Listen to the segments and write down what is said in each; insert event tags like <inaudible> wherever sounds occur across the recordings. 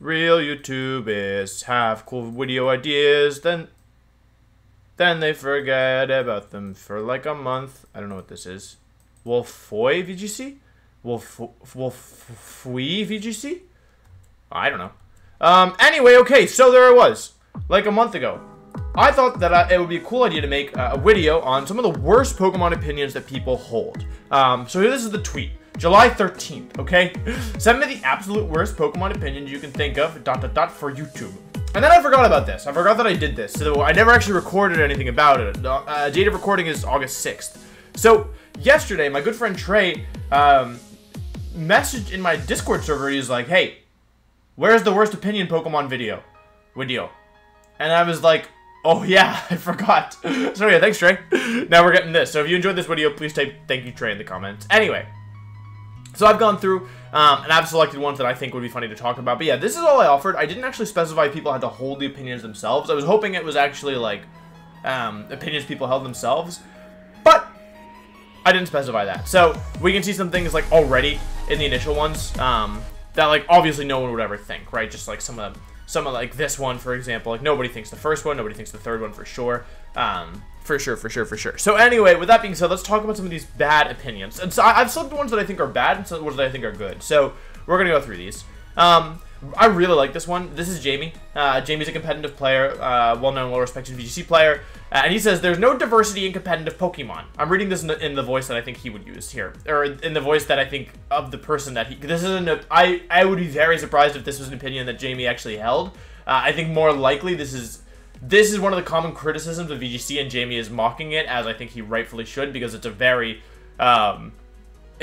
Real YouTubers have cool video ideas, then then they forget about them for like a month. I don't know what this is. Wolfoy VGC? Wolf Wolfui VGC? I don't know. Um, anyway, okay, so there I was, like a month ago. I thought that uh, it would be a cool idea to make uh, a video on some of the worst Pokemon opinions that people hold. Um, so this is the tweet. July 13th, okay? Send me the absolute worst Pokemon opinions you can think of, dot dot dot, for YouTube. And then I forgot about this. I forgot that I did this. So I never actually recorded anything about it. The uh, date of recording is August 6th. So yesterday, my good friend Trey um, messaged in my Discord server. He's like, hey, where's the worst opinion Pokemon video? Video. And I was like, Oh yeah, <laughs> I forgot. so yeah, thanks Trey. Now we're getting this. So if you enjoyed this video, please type thank you Trey in the comments. Anyway, so I've gone through um, and I've selected ones that I think would be funny to talk about. But yeah, this is all I offered. I didn't actually specify people had to hold the opinions themselves. I was hoping it was actually like um, opinions people held themselves, but I didn't specify that. So we can see some things like already in the initial ones um, that like obviously no one would ever think, right? Just like some of them some of like this one, for example, like nobody thinks the first one, nobody thinks the third one for sure. Um, for sure, for sure, for sure. So anyway, with that being said, let's talk about some of these bad opinions. And so I, have selected ones that I think are bad and some ones that I think are good. So we're gonna go through these. Um, I really like this one. This is Jamie. Uh, Jamie's a competitive player, uh, well-known, well-respected VGC player, uh, and he says there's no diversity in competitive Pokemon. I'm reading this in the, in the, voice that I think he would use here, or in the voice that I think of the person that he. This isn't. I I would be very surprised if this was an opinion that Jamie actually held. Uh, I think more likely this is this is one of the common criticisms of VGC, and Jamie is mocking it as I think he rightfully should because it's a very um,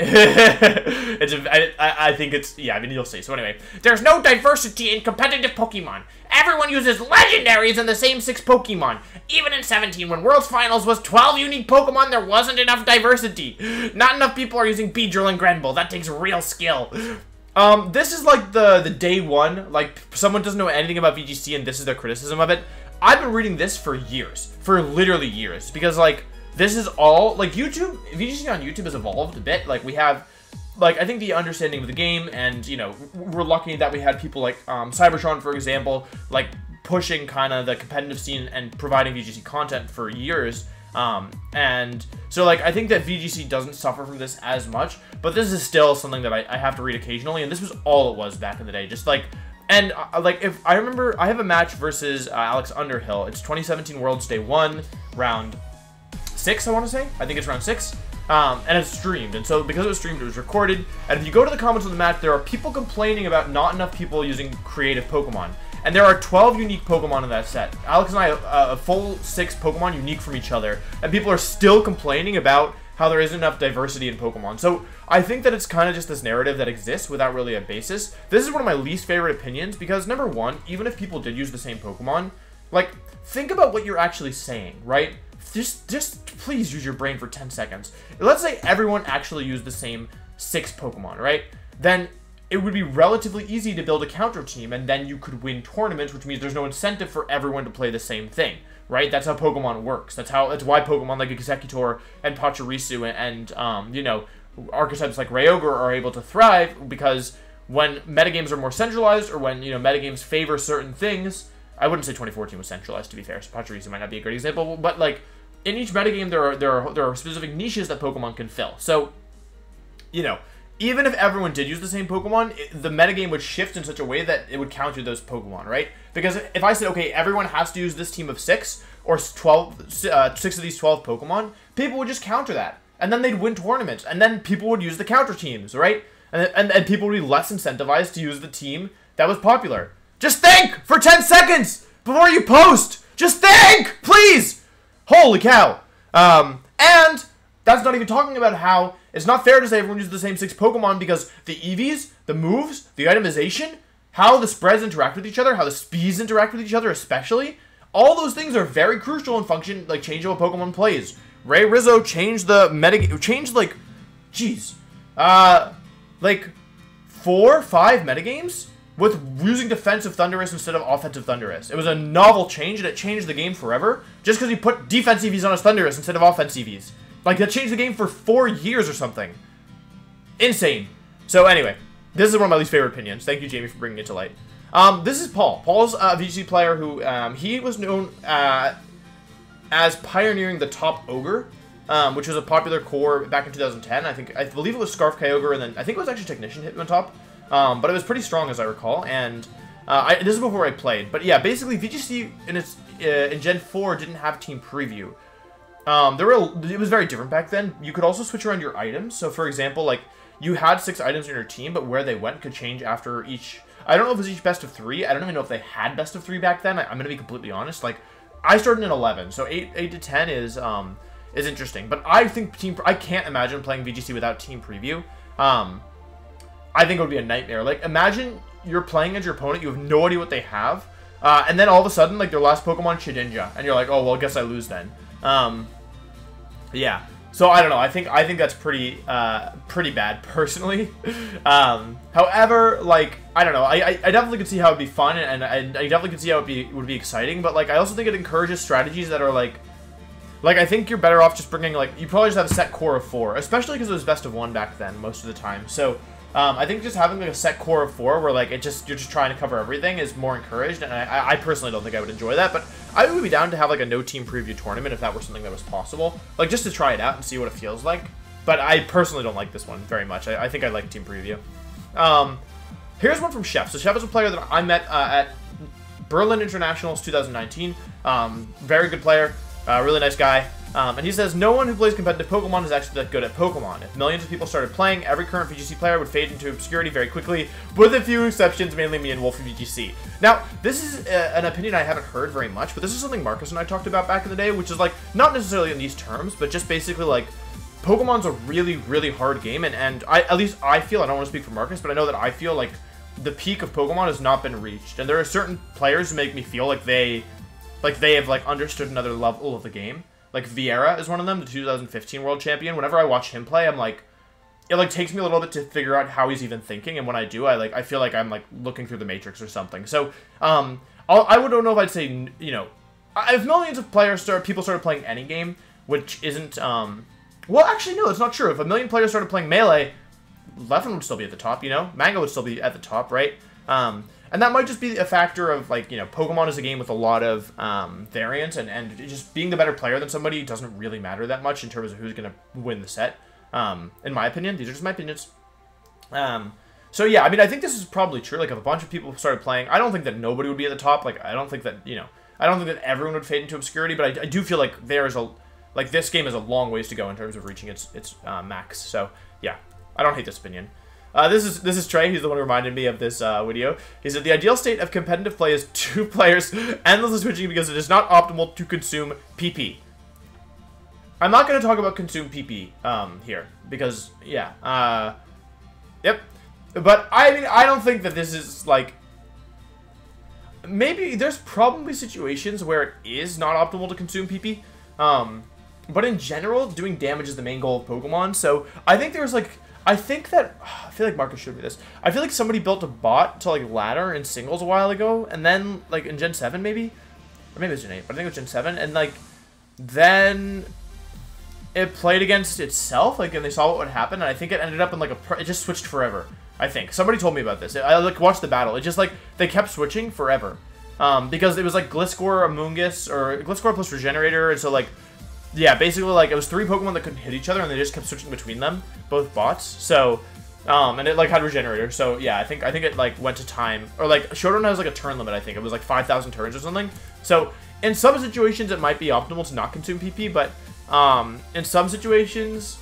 <laughs> it's a, I, I think it's, yeah, I mean, you'll see. So anyway, there's no diversity in competitive Pokemon. Everyone uses legendaries in the same six Pokemon. Even in 17, when World's Finals was 12 unique Pokemon, there wasn't enough diversity. Not enough people are using Beedrill and Granbull. That takes real skill. Um, this is like the, the day one, like, someone doesn't know anything about VGC and this is their criticism of it. I've been reading this for years. For literally years. Because, like, this is all, like, YouTube, VGC on YouTube has evolved a bit. Like, we have, like, I think the understanding of the game, and, you know, we're lucky that we had people like um, Cybertron, for example, like, pushing kind of the competitive scene and providing VGC content for years. Um, and so, like, I think that VGC doesn't suffer from this as much, but this is still something that I, I have to read occasionally, and this was all it was back in the day. Just, like, and, uh, like, if I remember, I have a match versus uh, Alex Underhill. It's 2017 Worlds Day 1, round six, I want to say. I think it's round six. Um, and it's streamed. And so because it was streamed, it was recorded. And if you go to the comments of the match, there are people complaining about not enough people using creative Pokemon. And there are 12 unique Pokemon in that set. Alex and I, uh, a full six Pokemon unique from each other. And people are still complaining about how there isn't enough diversity in Pokemon. So I think that it's kind of just this narrative that exists without really a basis. This is one of my least favorite opinions because number one, even if people did use the same Pokemon, like, think about what you're actually saying, right? just just please use your brain for 10 seconds. Let's say everyone actually used the same six Pokemon, right? Then it would be relatively easy to build a counter team, and then you could win tournaments, which means there's no incentive for everyone to play the same thing, right? That's how Pokemon works. That's how that's why Pokemon like Exeggutor and Pachirisu and, um, you know archetypes like Kyogre are able to thrive because when metagames are more centralized or when you know metagames favor certain things. I wouldn't say 2014 was centralized to be fair. So Pachirisu might not be a great example, but like in each metagame, there are there are there are specific niches that Pokemon can fill. So, you know, even if everyone did use the same Pokemon, it, the metagame would shift in such a way that it would counter those Pokemon, right? Because if I said, okay, everyone has to use this team of six or 12, uh, six of these 12 Pokemon, people would just counter that. And then they'd win tournaments. And then people would use the counter teams, right? And, and, and people would be less incentivized to use the team that was popular. Just think for 10 seconds before you post. Just think, please. Holy cow! Um, and that's not even talking about how it's not fair to say everyone uses the same six Pokemon because the EVs, the moves, the itemization, how the spreads interact with each other, how the speeds interact with each other, especially, all those things are very crucial and function like change how a Pokemon plays. Ray Rizzo changed the meta, changed like, jeez, uh, like four, five metagames with using defensive Thundurus instead of offensive Thundurus. It was a novel change, and it changed the game forever, just because he put defense EVs on his Thundurus instead of offense EVs. Like, that changed the game for four years or something. Insane. So, anyway, this is one of my least favorite opinions. Thank you, Jamie, for bringing it to light. Um, this is Paul. Paul's a VGC player who um, he was known uh, as pioneering the top ogre, um, which was a popular core back in 2010. I think I believe it was Scarf Kyogre, and then I think it was actually Technician Hitmontop. Um, but it was pretty strong as I recall, and uh, I, this is before I played. But yeah, basically VGC in its uh, in Gen 4 didn't have team preview. Um, there were it was very different back then. You could also switch around your items. So for example, like you had six items in your team, but where they went could change after each. I don't know if it was each best of three. I don't even know if they had best of three back then. I, am gonna be completely honest. Like I started in 11, so eight eight to 10 is um is interesting. But I think team I can't imagine playing VGC without team preview. Um, I think it would be a nightmare. Like imagine you're playing as your opponent, you have no idea what they have, uh, and then all of a sudden like their last Pokemon Shedinja, and you're like, oh well, I guess I lose then. Um, yeah. So I don't know. I think I think that's pretty uh, pretty bad <laughs> personally. um, however, like I don't know. I, I, definitely could see how it'd be fun and, and I definitely could see how it be would be exciting. But like I also think it encourages strategies that are like like I think you're better off just bringing like you probably just have a set core of four, especially because it was best of one back then most of the time. So um, I think just having like a set core of four, where like it just you're just trying to cover everything, is more encouraged, and I, I personally don't think I would enjoy that. But I would be down to have like a no team preview tournament if that were something that was possible, like just to try it out and see what it feels like. But I personally don't like this one very much. I, I think I like team preview. Um, here's one from Chef. So Chef is a player that I met uh, at Berlin Internationals 2019. Um, very good player, uh, really nice guy. Um, and he says, no one who plays competitive Pokemon is actually that good at Pokemon. If millions of people started playing, every current VGC player would fade into obscurity very quickly, with a few exceptions, mainly me and Wolf VGC. Now, this is uh, an opinion I haven't heard very much, but this is something Marcus and I talked about back in the day, which is like, not necessarily in these terms, but just basically like, Pokemon's a really, really hard game, and, and I at least I feel, I don't want to speak for Marcus, but I know that I feel like the peak of Pokemon has not been reached, and there are certain players who make me feel like they, like they have like understood another level of the game. Like Vieira is one of them, the 2015 world champion. Whenever I watch him play, I'm like, it like takes me a little bit to figure out how he's even thinking, and when I do, I like I feel like I'm like looking through the matrix or something. So, um, I'll, I would don't know if I'd say you know, if millions of players start people started playing any game, which isn't um, well actually no, it's not true. If a million players started playing melee, Leffen would still be at the top, you know, Mango would still be at the top, right? Um, and that might just be a factor of, like, you know, Pokemon is a game with a lot of um, variance, and, and just being the better player than somebody doesn't really matter that much in terms of who's going to win the set. Um, in my opinion, these are just my opinions. Um, so yeah, I mean, I think this is probably true. Like, if a bunch of people started playing, I don't think that nobody would be at the top. Like, I don't think that, you know, I don't think that everyone would fade into obscurity, but I, I do feel like there is a, like, this game is a long ways to go in terms of reaching its, its uh, max. So, yeah, I don't hate this opinion. Uh, this is this is Trey. He's the one who reminded me of this uh, video. He said the ideal state of competitive play is two <laughs> players endlessly switching because it is not optimal to consume PP. I'm not going to talk about consume PP um, here because yeah, uh, yep. But I mean, I don't think that this is like maybe there's probably situations where it is not optimal to consume PP. Um, but in general, doing damage is the main goal of Pokemon. So I think there's like I think that I feel like Marcus showed me this. I feel like somebody built a bot to like ladder in singles a while ago, and then like in Gen Seven maybe, or maybe it was Gen Eight, but I think it was Gen Seven, and like then it played against itself, like, and they saw what would happen, and I think it ended up in like a it just switched forever. I think somebody told me about this. I like watched the battle. It just like they kept switching forever, um, because it was like Gliscor, Amoonguss, or Gliscor plus Regenerator, and so like yeah, basically, like, it was three Pokemon that couldn't hit each other, and they just kept switching between them, both bots. So, um, and it, like, had Regenerator. So, yeah, I think, I think it, like, went to time. Or, like, Showdown has, like, a turn limit, I think. It was, like, 5,000 turns or something. So, in some situations, it might be optimal to not consume PP, but, um, in some situations,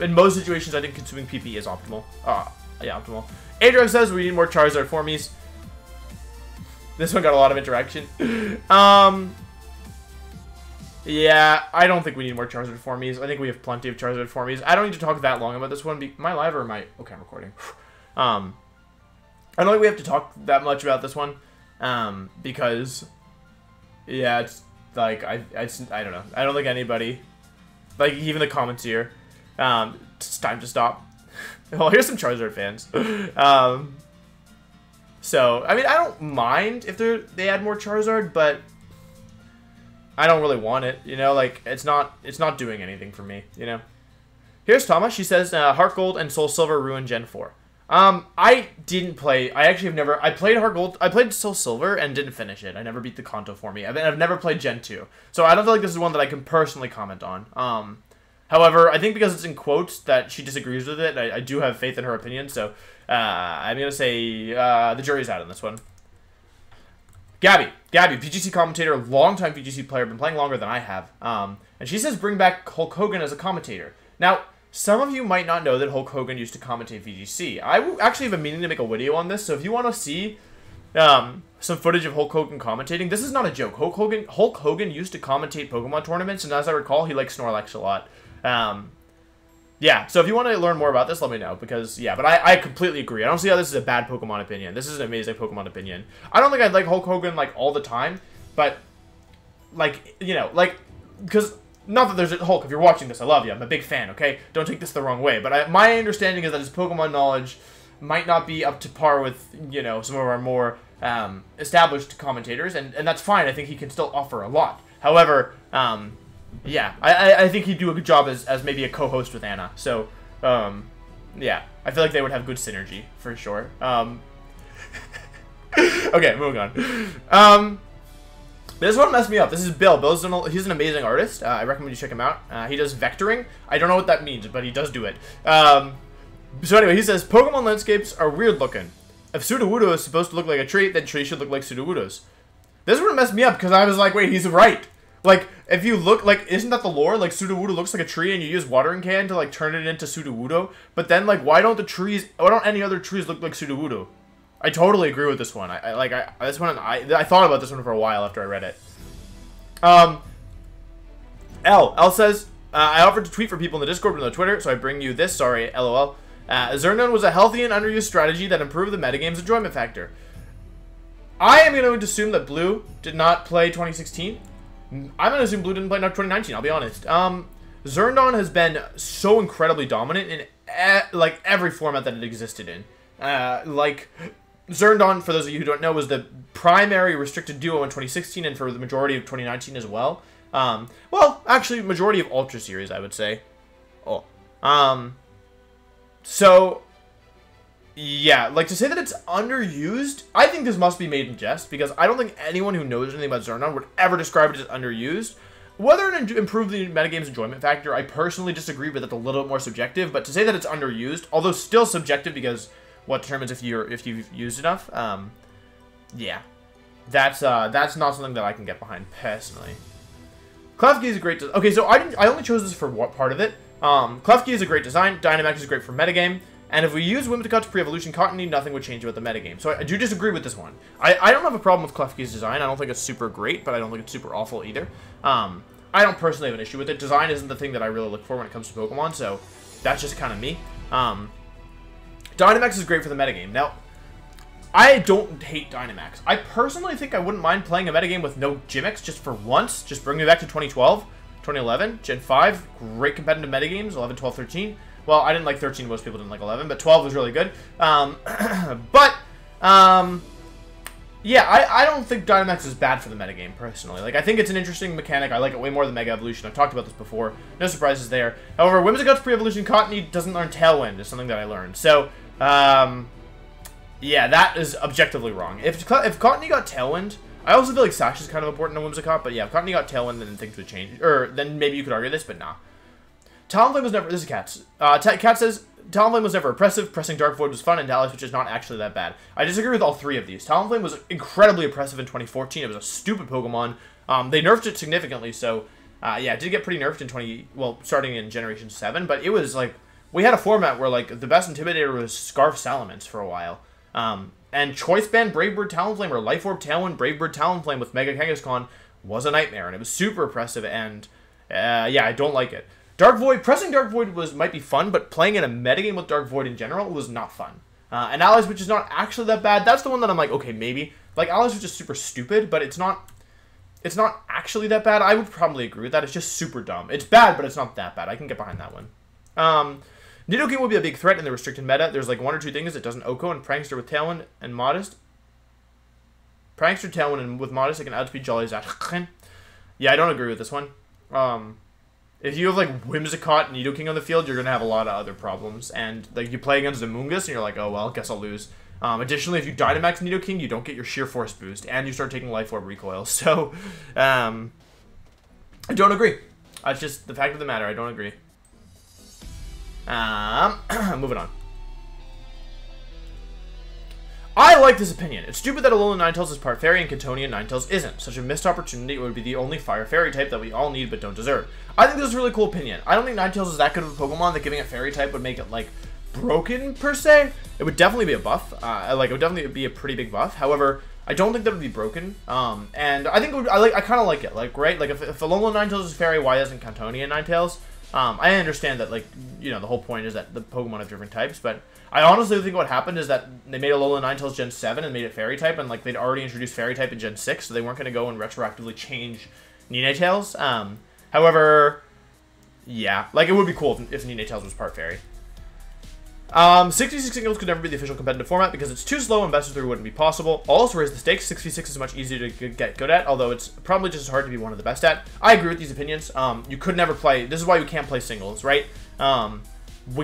in most situations, I think consuming PP is optimal. Uh, yeah, optimal. Adrian says we need more Charizard formies. This one got a lot of interaction. <laughs> um, yeah, I don't think we need more Charizard formies. I think we have plenty of Charizard formies. I don't need to talk that long about this one. Be my live or my... Okay, I'm recording. <sighs> um, I don't think we have to talk that much about this one. Um, because... Yeah, it's like... I, I, I don't know. I don't think anybody... Like, even the comments here. Um, it's time to stop. <laughs> well, here's some Charizard fans. <laughs> um... So, I mean, I don't mind if they they add more Charizard, but I don't really want it, you know, like, it's not, it's not doing anything for me, you know. Here's Thomas, she says, uh, Heart Gold and Soul Silver ruin Gen 4. Um, I didn't play. I actually have never. I played Heart Gold. I played Soul Silver and didn't finish it. I never beat the Kanto for me. I've, I've never played Gen two, so I don't feel like this is one that I can personally comment on. Um, however, I think because it's in quotes that she disagrees with it, I, I do have faith in her opinion. So uh, I'm gonna say uh, the jury's out on this one. Gabby, Gabby, VGC commentator, longtime VGC player, been playing longer than I have. Um, and she says bring back Hulk Hogan as a commentator. Now, some of you might not know that Hulk Hogan used to commentate VGC. I actually have a meaning to make a video on this, so if you want to see um, some footage of Hulk Hogan commentating, this is not a joke. Hulk Hogan, Hulk Hogan used to commentate Pokemon tournaments, and as I recall, he likes Snorlax a lot. Um, yeah, so if you want to learn more about this, let me know, because, yeah, but I, I completely agree. I don't see how this is a bad Pokemon opinion. This is an amazing Pokemon opinion. I don't think I'd like Hulk Hogan, like, all the time, but, like, you know, like, because not that there's a Hulk. If you're watching this, I love you. I'm a big fan. Okay, don't take this the wrong way. But I, my understanding is that his Pokemon knowledge might not be up to par with you know some of our more um, established commentators, and and that's fine. I think he can still offer a lot. However, um, yeah, I, I think he'd do a good job as, as maybe a co-host with Anna. So, um, yeah, I feel like they would have good synergy for sure. Um, <laughs> okay, moving on. Um, this one messed me up. This is Bill. Bill's an, he's an amazing artist. Uh, I recommend you check him out. Uh, he does vectoring. I don't know what that means, but he does do it. Um, so anyway, he says, Pokemon landscapes are weird looking. If Sudowoodo is supposed to look like a tree, then trees should look like Sudowoodos. This one messed me up because I was like, wait, he's right. Like, if you look, like, isn't that the lore? Like, Sudowoodo looks like a tree and you use watering can to, like, turn it into Sudowoodo. But then, like, why don't the trees, why don't any other trees look like Sudowoodo? I totally agree with this one. I, I like I this one I I thought about this one for a while after I read it. Um, L L says uh, I offered to tweet for people in the Discord and the Twitter, so I bring you this. Sorry, LOL. Uh, Zernon was a healthy and underused strategy that improved the metagame's enjoyment factor. I am going to assume that Blue did not play 2016. I'm to assume Blue didn't play 2019, I'll be honest. Um, Xerndon has been so incredibly dominant in e like every format that it existed in. Uh, like Xerndon, for those of you who don't know, was the primary restricted duo in 2016 and for the majority of 2019 as well. Um, well, actually, majority of Ultra Series, I would say. Oh. Um, so, yeah, like to say that it's underused, I think this must be made in jest because I don't think anyone who knows anything about Xerndon would ever describe it as underused. Whether it improved the metagame's enjoyment factor, I personally disagree with it a little bit more subjective, but to say that it's underused, although still subjective because what determines if you're if you've used enough. Um, yeah, that's uh, that's not something that I can get behind personally. Klefki is a great. okay, so I didn't. I only chose this for what part of it. Um, Klefki is a great design. Dynamax is great for metagame. And if we use Whimsicott pre-evolution Cottonee, nothing would change about the metagame. So I, I do disagree with this one. I, I don't have a problem with Klefki's design. I don't think it's super great, but I don't think it's super awful either. Um, I don't personally have an issue with it. Design isn't the thing that I really look for when it comes to Pokemon, so that's just kind of me. Um, Dynamax is great for the metagame. Now, I don't hate Dynamax. I personally think I wouldn't mind playing a metagame with no Gimmicks just for once. Just bring me back to 2012, 2011, Gen 5. Great competitive metagames, 11, 12, 13. Well, I didn't like 13. Most people didn't like 11, but 12 was really good. Um, <clears throat> but, um, yeah, I, I don't think Dynamax is bad for the metagame, personally. Like, I think it's an interesting mechanic. I like it way more than Mega Evolution. I've talked about this before. No surprises there. However, Whimsicott's pre-evolution Cottonee doesn't learn Tailwind, is something that I learned. So, um, yeah, that is objectively wrong. If if Cottonee got Tailwind, I also feel like Sash is kind of important to Whimsicott, but yeah, if Cottonee got Tailwind, then things would change. Or then maybe you could argue this, but nah. Talonflame was never. This is Cats. Uh, Cat says Talonflame was never oppressive. Pressing Dark Void was fun, and Dallas, which is not actually that bad. I disagree with all three of these. Talonflame was incredibly oppressive in 2014. It was a stupid Pokemon. Um, they nerfed it significantly, so uh, yeah, it did get pretty nerfed in 20. Well, starting in Generation Seven, but it was like we had a format where like the best Intimidator was Scarf Salamence for a while. Um, and Choice Band Brave Bird Talonflame or Life Orb Tailwind Brave Bird Talonflame with Mega Kangaskhan was a nightmare, and it was super oppressive, and uh, yeah, I don't like it. Dark Void, pressing Dark Void was might be fun, but playing in a metagame with Dark Void in general was not fun. Uh, and Allies, which is not actually that bad, that's the one that I'm like, okay, maybe. Like, Allies, which just super stupid, but it's not it's not actually that bad. I would probably agree with that. It's just super dumb. It's bad, but it's not that bad. I can get behind that one. Um, Nidoking will be a big threat in the restricted meta. There's like one or two things. It doesn't Oko and Prankster with Tailwind and Modest. Prankster, Tailwind, and with Modest, it can outspeed Jolly's Zacian. Yeah, I don't agree with this one. Um, if you have like Whimsicott and Nidoking on the field, you're gonna have a lot of other problems. And like you play against Amoonguss and you're like, oh well, guess I'll lose. Um, additionally, if you Dynamax Nidoking, you don't get your Sheer Force boost, and you start taking Life Orb recoil. <laughs> So, um, I don't agree. That's just the fact of the matter. I don't agree. Um, <clears throat> moving on. I like this opinion. It's stupid that Alolan Ninetales is part Fairy and Kantonian Ninetales isn't. Such a missed opportunity. It would be the only Fire Fairy type that we all need but don't deserve. I think this is a really cool opinion. I don't think Ninetales is that good of a Pokemon that giving it Fairy type would make it, like, broken, per se. It would definitely be a buff. Uh, like, it would definitely be a pretty big buff. However, I don't think that would be broken. Um, and I think would, I like I kind of like it. Like, right? Like, if, if Alolan Ninetales is Fairy, why isn't Kantonian Ninetales? Um, I understand that, like, you know, the whole point is that the Pokemon have different types, but I honestly think what happened is that they made Alolan Ninetales Gen 7 and made it Fairy type, and, like, they'd already introduced Fairy type in Gen 6, so they weren't going to go and retroactively change Ninetales. Um, however, yeah, like, it would be cool if, if was part Fairy. Um, 66 singles could never be the official competitive format because it's too slow and best of 3 wouldn't be possible. Also raise the stakes, 66 is much easier to get good at, although it's probably just as hard to be one of the best at. I agree with these opinions. Um, you could never play, this is why you can't play singles, right? Um,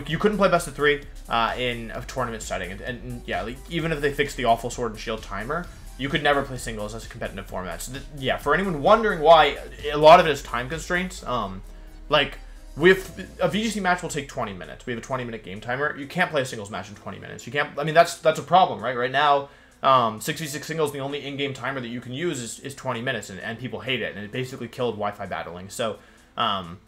you couldn't play best of 3 uh, in a tournament setting, and, and yeah, like, even if they fix the awful Sword and Shield timer, you could never play singles as a competitive format. So, yeah, for anyone wondering why, a lot of it is time constraints. Um, like, with a VGC match will take 20 minutes. We have a 20 minute game timer. You can't play a singles match in 20 minutes. You can't. I mean, that's that's a problem, right? Right now, um, 66 singles, the only in-game timer that you can use is, is 20 minutes, and, and people hate it, and it basically killed Wi-Fi battling. So, um,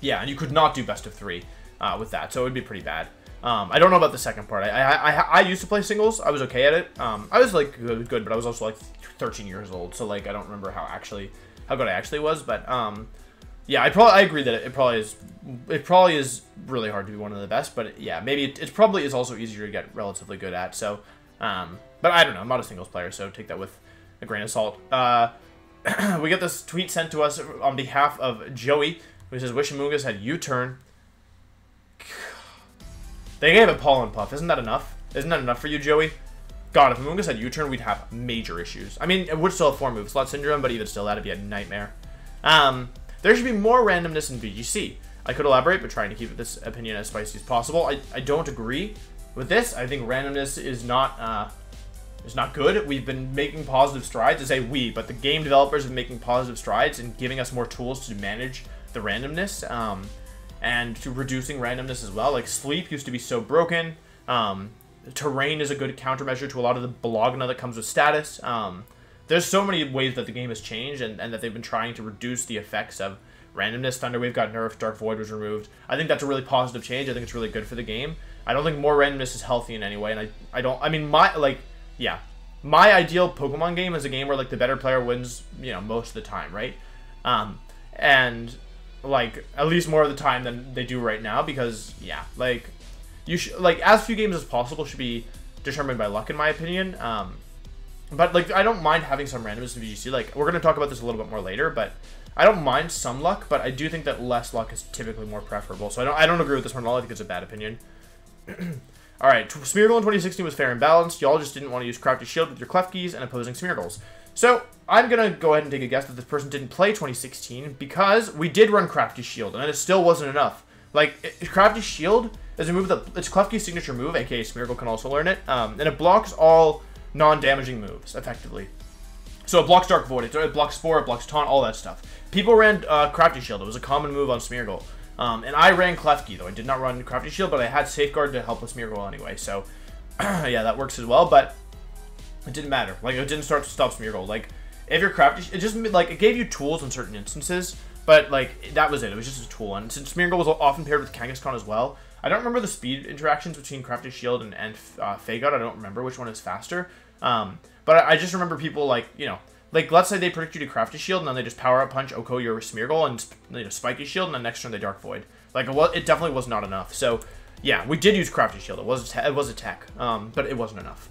yeah, and you could not do best of three uh, with that, so it would be pretty bad. Um, I don't know about the second part. I, I, I, I, used to play singles. I was okay at it. Um, I was like good, but I was also like 13 years old, so like I don't remember how actually how good I actually was. But um, yeah, I probably I agree that it, it, probably is it probably is really hard to be one of the best, but it, yeah, maybe it, it, probably is also easier to get relatively good at. So, um, but I don't know. I'm not a singles player, so take that with a grain of salt. Uh, <clears throat> we get this tweet sent to us on behalf of Joey, who says "Wish Wishamungas had U-turn. <sighs> They gave a Pollen Puff. Isn't that enough? Isn't that enough for you, Joey? God, if Amoonguss had U-turn, we'd have major issues. I mean, it would still have four moves, Slot Syndrome, but even still, that'd be a nightmare. Um, there should be more randomness in VGC. I could elaborate, but trying to keep this opinion as spicy as possible. I, I don't agree with this. I think randomness is not uh, is not good. We've been making positive strides. I say we, but the game developers have been making positive strides and giving us more tools to manage the randomness um, and to reducing randomness as well. Like sleep used to be so broken. Um, terrain is a good countermeasure to a lot of the Bologna that comes with status. Um, there's so many ways that the game has changed and, and that they've been trying to reduce the effects of randomness. Thunderwave got nerfed, Dark Void was removed. I think that's a really positive change. I think it's really good for the game. I don't think more randomness is healthy in any way, and I, I don't, I mean, my, like, yeah. My ideal Pokemon game is a game where, like, the better player wins, you know, most of the time, right? Um, and, like, at least more of the time than they do right now, because, yeah, like, you should, like, as few games as possible should be determined by luck, in my opinion. Um, but like I don't mind having some randomness in VGC. Like we're gonna talk about this a little bit more later, but I don't mind some luck, but I do think that less luck is typically more preferable. So I don't I don't agree with this one at all. I think it's a bad opinion. <clears throat> all right, Smeargle in 2016 was fair and balanced. Y'all just didn't want to use Crafty Shield with your Klefkis and opposing Smeargles. So I'm gonna go ahead and take a guess that this person didn't play 2016 because we did run Crafty Shield and it still wasn't enough. Like Crafty Shield is a move that it's Klefki's signature move, aka Smeargle can also learn it, um, and it blocks all non-damaging moves, effectively. So it blocks Dark Void, it blocks Spore, it blocks Taunt, all that stuff. People ran uh, Crafty Shield. It was a common move on Smeargle. Um, and I ran Klefki, though. I did not run Crafty Shield, but I had Safeguard to help with Smeargle anyway. So, <clears throat> yeah, that works as well. But it didn't matter. Like, it didn't start to stop Smeargle. Like, if you're Crafty... It just, like, it gave you tools in certain instances. But, like, that was it. It was just a tool. And since Smeargle was often paired with Kangaskhan as well, I don't remember the speed interactions between Crafty Shield and, and uh, Fake Out. I don't remember which one is faster. Um, but I, I, just remember people like, you know, like let's say they predict you to Crafty Shield and then they just power up punch Oko your Smeargle and you know, Spiky Shield and then next turn they Dark Void. Like it, it definitely was not enough. So yeah, we did use Crafty Shield. It was it was a tech, um, but it wasn't enough.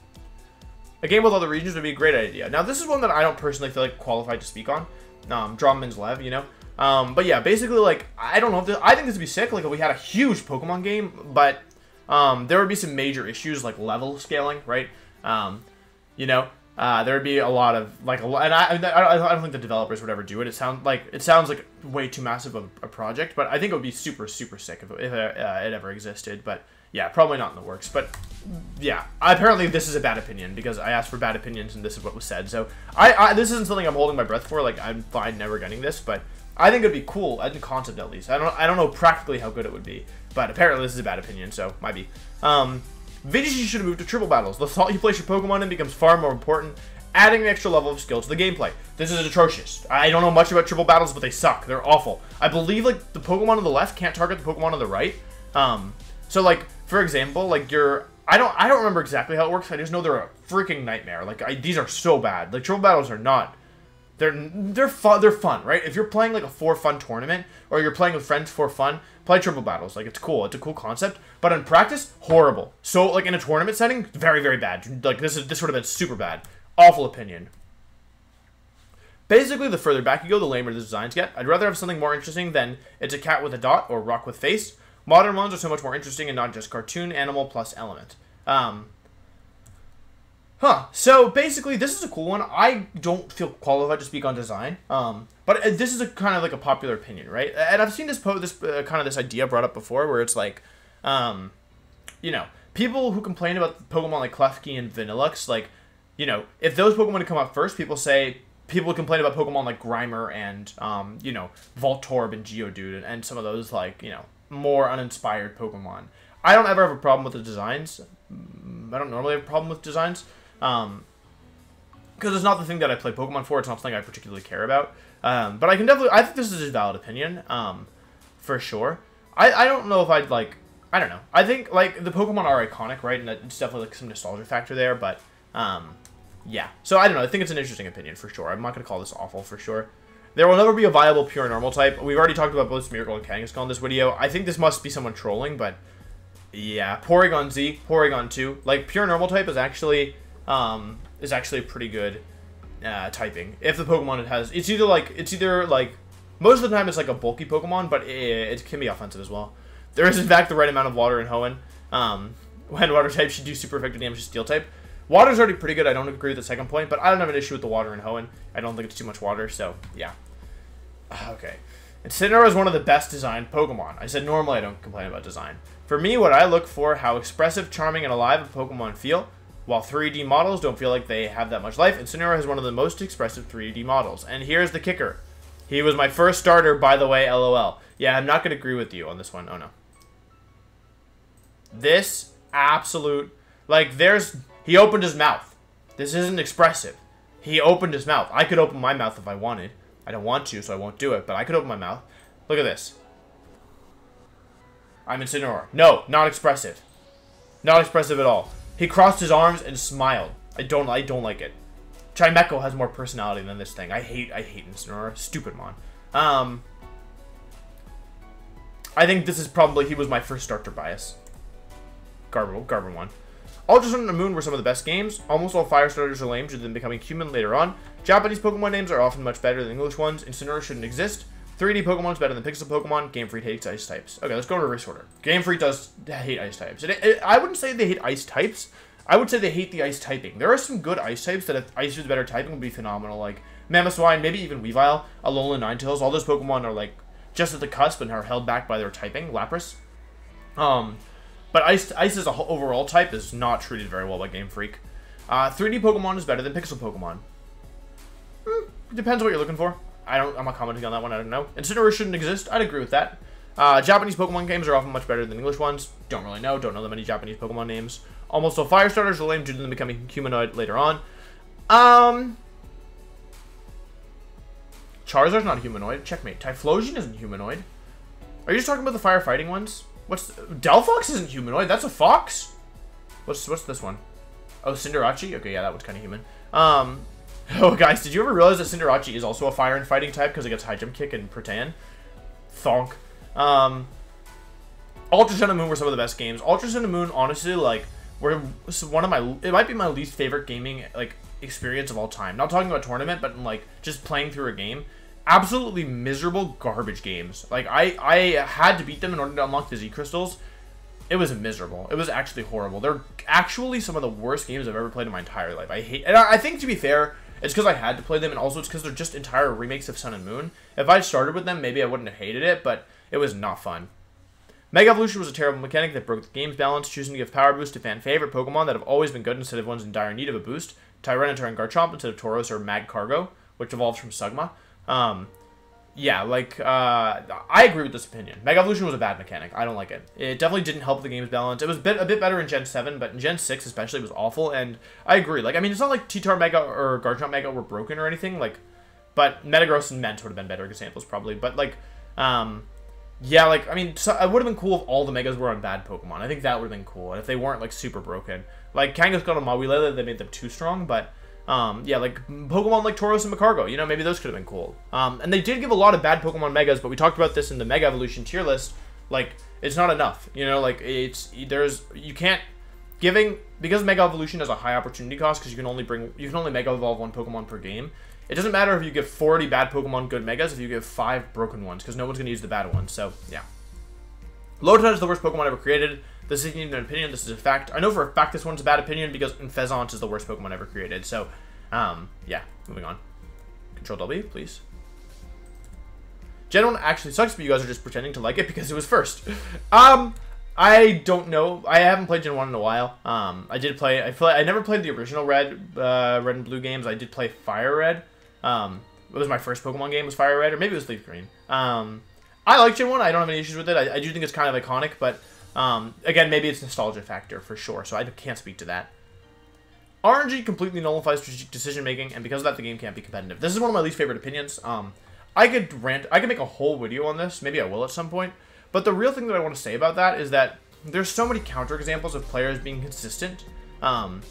A game with other regions would be a great idea. Now this is one that I don't personally feel like qualified to speak on. Um, Dromman's Lev, you know. Um, but yeah, basically, like, I don't know. This, I think this would be sick. Like, if we had a huge Pokemon game, but um, there would be some major issues, like level scaling, right? Um, you know, uh, there would be a lot of like a lot, and I, I, I don't think the developers would ever do it. It sounds like it sounds like way too massive of a project, but I think it would be super super sick if, if it, uh, it ever existed. But yeah, probably not in the works. But yeah, apparently this is a bad opinion because I asked for bad opinions and this is what was said. So I, I this isn't something I'm holding my breath for. Like I'm fine never getting this, but I think it'd be cool in concept at least. I don't I don't know practically how good it would be, but apparently this is a bad opinion, so might be. Um, should have moved to triple battles. The thought you place your Pokemon in becomes far more important, adding an extra level of skill to the gameplay. This is atrocious. I don't know much about triple battles, but they suck. They're awful. I believe like the Pokemon on the left can't target the Pokemon on the right. Um, so like for example, like your I don't I don't remember exactly how it works. I just know they're a freaking nightmare. Like I, these are so bad. Like triple battles are not. They're they're fun. They're fun, right? If you're playing like a for fun tournament or you're playing with friends for fun, play triple battles. Like it's cool. It's a cool concept. But in practice, horrible. So like in a tournament setting, very very bad. Like this is this would have been super bad. Awful opinion. Basically, the further back you go, the lamer the designs get. I'd rather have something more interesting than it's a cat with a dot or rock with face. Modern ones are so much more interesting and not just cartoon, animal plus element. Um, Huh. So basically, this is a cool one. I don't feel qualified to speak on design. Um, but uh, this is a kind of like a popular opinion, right? And I've seen this po- this uh, kind of this idea brought up before, where it's like, um, you know, people who complain about Pokemon like Klefki and Vanilluxe, like, you know, if those Pokemon come out first, people say people complain about Pokemon like Grimer and um, you know, Voltorb and Geodude and, and some of those like you know more uninspired Pokemon. I don't ever have a problem with the designs. Mm, I don't normally have a problem with designs. Um, because it's not the thing that I play Pokemon for. It's not something I particularly care about. Um, but I can definitely, I think this is a valid opinion, um, for sure. I, I don't know if I'd like, I don't know. I think like the Pokemon are iconic, right? And it's definitely like some nostalgia factor there. But um, yeah. So I don't know. I think it's an interesting opinion for sure. I'm not gonna call this awful for sure. There will never be a viable pure normal type. We've already talked about both Smeargle and Kangaskhan in this video. I think this must be someone trolling, but yeah, Porygon Z, Porygon 2. Like pure normal type is actually um, is actually a pretty good uh, typing. If the Pokemon it has, it's either like it's either like most of the time it's like a bulky Pokemon, but it, it can be offensive as well. There is in fact the right amount of water in Hoenn. Um, <laughs> when water type should do super effective damage to steel type. Water's already pretty good. I don't agree with the second point, but I don't have an issue with the water in Hoenn. I don't think it's too much water, so yeah. <sighs> Okay. Incineroar is one of the best designed Pokemon. I said normally I don't complain about design. For me, what I look for, how expressive, charming, and alive a Pokemon feel, while 3D models don't feel like they have that much life, Incineroar has one of the most expressive 3D models. And here's the kicker. He was my first starter, by the way, LOL. Yeah, I'm not going to agree with you on this one. Oh, no. This absolute... Like, there's... He opened his mouth. This isn't expressive. He opened his mouth. I could open my mouth if I wanted. I don't want to, so I won't do it. But I could open my mouth. Look at this. I'm Incineroar. No, not expressive. Not expressive at all. He crossed his arms and smiled. I don't I don't like it. Chimecho has more personality than this thing. I hate I hate Incineroar. Stupid mon. Um I think this is probably he was my first starter bias. Garber Garber one. Ultra Sun and the Moon were some of the best games. Almost all fire starters are lame due to them becoming human later on. Japanese Pokemon names are often much better than English ones. Incineroar shouldn't exist. 3D Pokemon is better than Pixel Pokemon. Game Freak hates ice types. Okay, let's go in reverse order. Game Freak does hate ice types. It, it, I wouldn't say they hate ice types. I would say they hate the ice typing. There are some good ice types that if ice was better typing would be phenomenal. Like Mamoswine, maybe even Weavile, Alolan Ninetales. All those Pokemon are like just at the cusp and are held back by their typing. Lapras. Um, but ice, ice as a overall type is not treated very well by Game Freak. Uh, 3D Pokemon is better than Pixel Pokemon. Hmm, depends what you're looking for. I don't. I'm not commenting on that one. I don't know. Incineroar shouldn't exist. I'd agree with that. Uh, Japanese Pokemon games are often much better than English ones. Don't really know. Don't know that many Japanese Pokemon names. Almost all fire starters are lame due to them becoming humanoid later on. Um, Charizard's not humanoid. Checkmate. Typhlosion isn't humanoid. Are you just talking about the firefighting ones? What's Delphox isn't humanoid. That's a fox. What's what's this one? Oh, Cinderace. Okay, yeah, that one's kind of human. Um, <laughs> Oh, guys, did you ever realize that Cinderace is also a fire and fighting type because it gets high jump kick and Protean? Thonk. Um, Ultra Sun and Moon were some of the best games. Ultra Sun and Moon, honestly, like, were one of my, it might be my least favorite gaming, like, experience of all time. Not talking about tournament, but, like, just playing through a game. Absolutely miserable garbage games. Like, I, I had to beat them in order to unlock the Z Crystals. it was miserable. It was actually horrible. They're actually some of the worst games I've ever played in my entire life. I hate, and I think to be fair, it's because I had to play them, and also it's because they're just entire remakes of Sun and Moon. If I started with them, maybe I wouldn't have hated it, but it was not fun. Mega Evolution was a terrible mechanic that broke the game's balance, choosing to give power boost to fan favorite Pokemon that have always been good instead of ones in dire need of a boost. Tyranitar and Garchomp instead of Tauros or Magcargo, which evolves from Sugma. Um, yeah, like, uh, I agree with this opinion. Mega Evolution was a bad mechanic. I don't like it. It definitely didn't help the game's balance. It was a bit, a bit better in Gen 7, but in Gen 6 especially, it was awful, and I agree. Like, I mean, it's not like T-Tar Mega or Garchomp Mega were broken or anything, like, but Metagross and Ment would have been better examples, probably, but, like, um, yeah, like, I mean, so, it would have been cool if all the Megas were on bad Pokemon. I think that would have been cool, and if they weren't, like, super broken. Like, Kangaskhan and Mawile, they made them too strong, but um, yeah, like Pokemon like Tauros and Magcargo, you know, maybe those could have been cool. Um, and they did give a lot of bad Pokemon Megas, but we talked about this in the Mega Evolution tier list. Like, it's not enough, you know, like, it's, there's, you can't, giving, because Mega Evolution has a high opportunity cost, because you can only bring, you can only Mega Evolve one Pokemon per game, it doesn't matter if you give 40 bad Pokemon good Megas, if you give 5 broken ones, because no one's going to use the bad ones, so, yeah. Lotad is the worst Pokemon ever created. This isn't even an opinion, this is a fact. I know for a fact this one's a bad opinion because Fezant is the worst Pokemon ever created. So, um, yeah, moving on. Control W, please. Gen 1 actually sucks, but you guys are just pretending to like it because it was first. <laughs> Um, I don't know. I haven't played Gen 1 in a while. Um, I did play, I play, I never played the original Red, uh, Red and Blue games. I did play Fire Red. Um, it was my first Pokemon game was Fire Red, or maybe it was Leaf Green. Um, I like Gen 1. I don't have any issues with it. I, I do think it's kind of iconic, but um, again, maybe it's nostalgia factor for sure, so I can't speak to that. RNG completely nullifies strategic decision making, and because of that, the game can't be competitive. This is one of my least favorite opinions. Um, I could rant, I could make a whole video on this. Maybe I will at some point. But the real thing that I want to say about that is that there's so many counterexamples of players being consistent, um,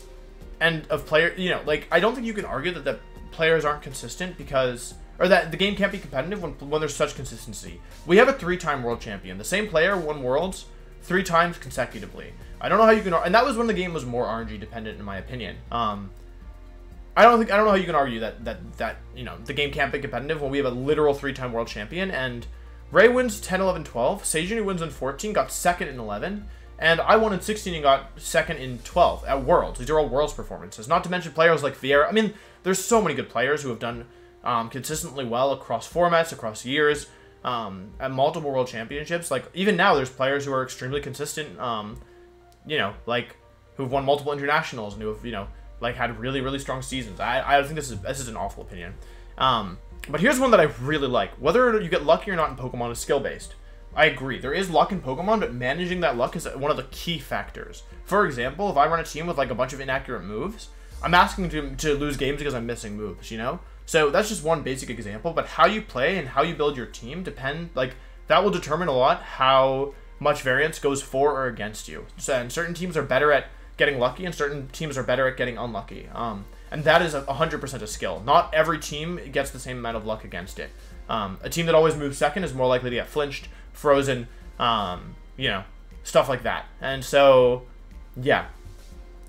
and of player, you know, like I don't think you can argue that the players aren't consistent because or that the game can't be competitive when, when there's such consistency. We have a three-time world champion. The same player won worlds three times consecutively. I don't know how you can, and that was when the game was more RNG dependent, in my opinion. Um, I don't think I don't know how you can argue that that that you know the game can't be competitive when we have a literal three-time world champion and Ray wins 10, 11, 12. Seijuni wins in 14, got second in 11, and I won in 16 and got second in 12 at Worlds. These are all Worlds performances. Not to mention players like Vieira. I mean, there's so many good players who have done um, consistently well across formats, across years um, at multiple world championships. Like even now, there's players who are extremely consistent. Um, you know, like who've won multiple internationals and who have you know like had really really strong seasons. I I think this is this is an awful opinion. Um, but here's one that I really like. Whether you get lucky or not in Pokemon is skill based. I agree. There is luck in Pokemon, but managing that luck is one of the key factors. For example, if I run a team with like a bunch of inaccurate moves, I'm asking to, to lose games because I'm missing moves, you know? So that's just one basic example, but how you play and how you build your team depend like that will determine a lot how much variance goes for or against you. So, and certain teams are better at getting lucky, and certain teams are better at getting unlucky. Um, and that is a 100% a skill. Not every team gets the same amount of luck against it. Um, a team that always moves second is more likely to get flinched, frozen, um, you know, stuff like that. And so, yeah,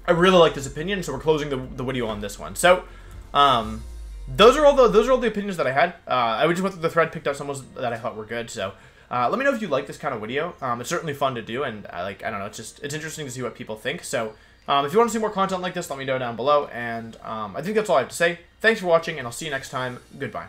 I really like this opinion. So we're closing the, the video on this one. So, um, those are all the those are all the opinions that I had. Uh, I just went through the thread, picked out some ones that I thought were good. So uh, let me know if you like this kind of video. Um, it's certainly fun to do, and I like I don't know, it's just it's interesting to see what people think. So um, if you want to see more content like this, let me know down below. And um, I think that's all I have to say. Thanks for watching, and I'll see you next time. Goodbye.